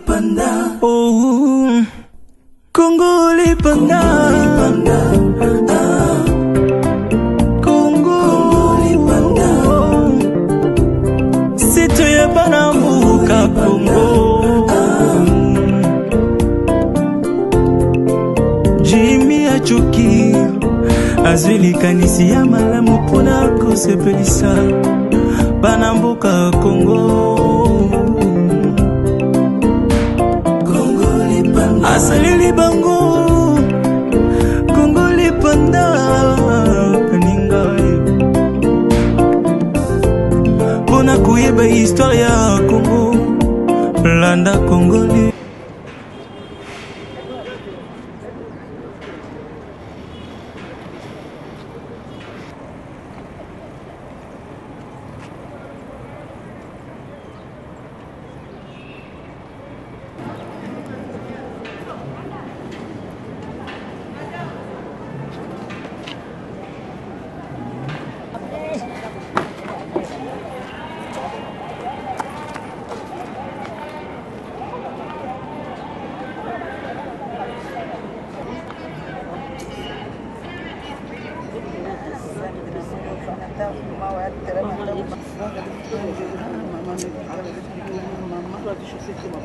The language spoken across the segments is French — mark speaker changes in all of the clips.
Speaker 1: lipanda oh Kongo lipanda. Kongo lipanda sito ya bana mbuka Kongo. Jimmy achuki azwi likanisi ya malamu mpona kosepelisa bana mboka Kongo asaleli bango kongo lipanda kaninga mpona koyeba histware ya kongo landa
Speaker 2: ما وعدت ربي مرة تشوفي كما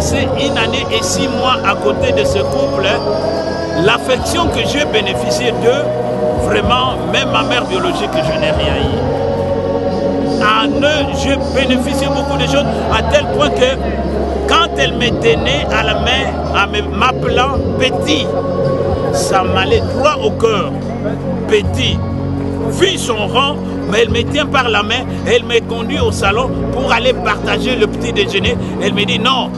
Speaker 2: passé une année et six mois à côté de ce couple. L'affection que j'ai bénéficié d'eux, vraiment, même ma mère biologique, je n'ai rien eu. En eux, j'ai bénéficié beaucoup de choses à tel point que quand elle me tenait à la main en m'appelant petit, ça m'allait droit au cœur. Petit. Vu son rang, mais elle me tient par la main, elle me conduit au salon pour aller partager le petit déjeuner. Elle me dit non,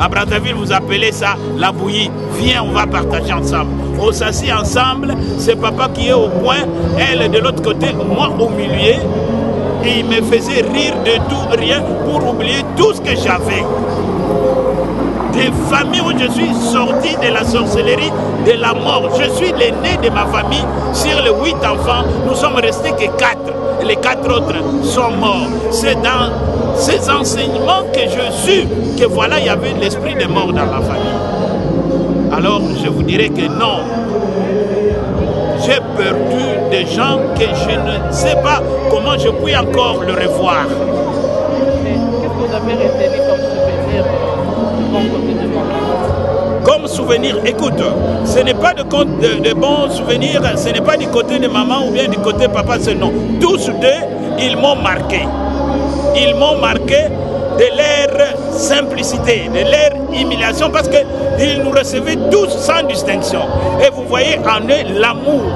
Speaker 2: à Brazzaville, vous appelez ça la bouillie. Viens, on va partager ensemble. On s'assit ensemble, c'est papa qui est au point, elle de l'autre côté, moi au milieu. Et il me faisait rire de tout, rien, pour oublier tout ce que j'avais des familles où je suis sorti de la sorcellerie, de la mort. Je suis l'aîné de ma famille. Sur les huit enfants, nous sommes restés que quatre. Les quatre autres sont morts. C'est dans ces enseignements que je suis que voilà, il y avait l'esprit de mort dans ma famille. Alors, je vous dirais que non. J'ai perdu des gens que je ne sais pas comment je puis encore le revoir.
Speaker 3: Qu'est-ce que vous avez retenu comme souvenir
Speaker 2: comme souvenir, écoute, ce n'est pas de, de, de, bons souvenirs, ce n'est pas du côté de maman ou bien du côté de papa, c'est non. Tous deux, ils m'ont marqué. Ils m'ont marqué de leur simplicité, de leur humiliation, parce qu'ils nous recevaient tous sans distinction. Et vous voyez en eux l'amour.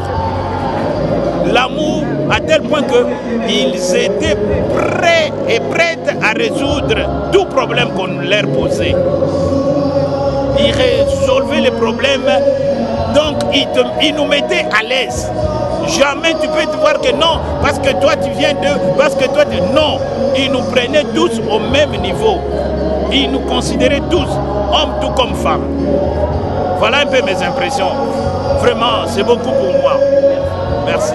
Speaker 2: L'amour à tel point qu'ils étaient prêts et prêtes à résoudre tout problème qu'on leur posait. Ils résolvaient les problèmes, donc ils, ils nous mettaient à l'aise. Jamais tu peux te voir que non, parce que toi tu viens d'eux, parce que toi tu... Non, ils nous prenaient tous au même niveau. Ils nous considéraient tous, hommes tout comme femmes. Voilà un peu mes impressions. Vraiment, c'est beaucoup pour moi. Merci.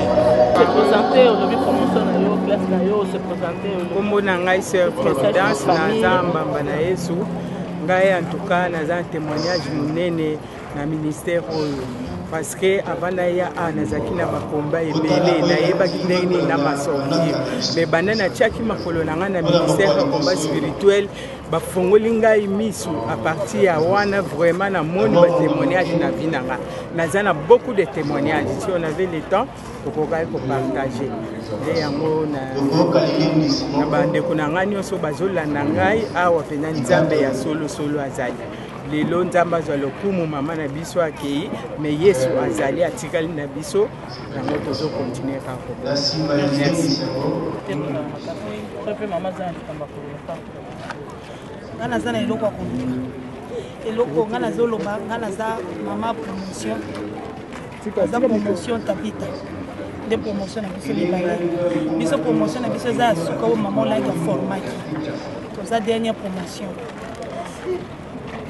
Speaker 3: Na
Speaker 4: ngai sœur providence naza mbamba na yesu ngai naza témoignage monene na ministère oyo parce que avant naya a nazalaki na bakomba ebele nayebaki ndenge nini na masortir me banda natiaki makolo na ngai na ministère ya komba spirituel bafongoli ngai misu a partir ya wana vraiment namoni batémoignage na vie na ngai naza na beaucoup de témoignages si on avait le temps okokaki kopartage nde yango na bandeko na ngai nyonso bazolanda ngai awa mpena nzambe ya solosolo azali lelo nzambe azwa lokumu mama na biso akei me yesu azali atikali na biso yango tozokontinue kaka
Speaker 3: aza
Speaker 5: naza na eloko ya koluka. Eloko nga nazoloba nga naza mama promotion. Naza promotion tapita nde promotion na biso mibale. Biso promotion na biso eza ya suka oyo mama olangi aformaki toza dernière promotion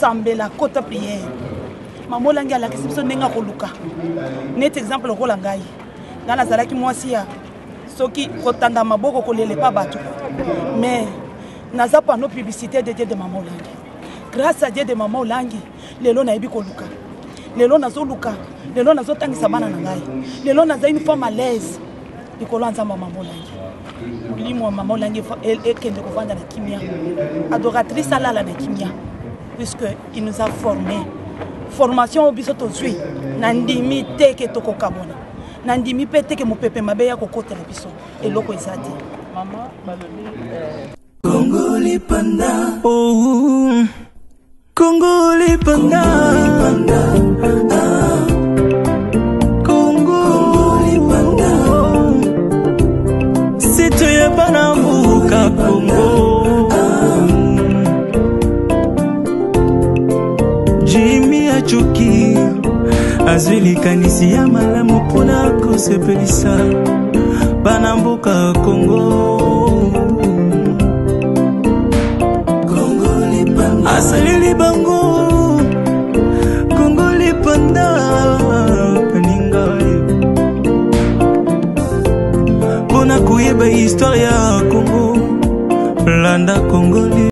Speaker 5: sambela kota priere mama olangi alakisi biso ndenge akoluka. Neti exemple lokola ngai. Ngai nazalaki mwasi ya soki kotanda maboko kolela epa bato. Mais naza pano publicité de dieu de mama olangi grâce à dieu de mama olangi lelo nayebi koluka. Lelo nazoluka. Lelo nazotangisa bana na ngai. Lelo naza une femme à l'aise. Likolo ya nzambe ya mama olangi molimo ya mama olangi efa- e- ekende kovanda na kimia. Adoratrice alala na kimia puisque il nous a formé formation biso tozwi na ndimi te ke tokokabona na ndimi mpe te ke mopepe mabe ya kokotela biso. Eloko eza te.
Speaker 3: Mama balobi eh,
Speaker 1: Congo lipanda. Oh Congo lipanda. Ah. Jimmy achuki azwi likanisi ya malamu mpona kosepelisa bana mboka Congo. Asaleli bango kongo lipanda baninga mpona koyeba histware ya kongo landa kongoli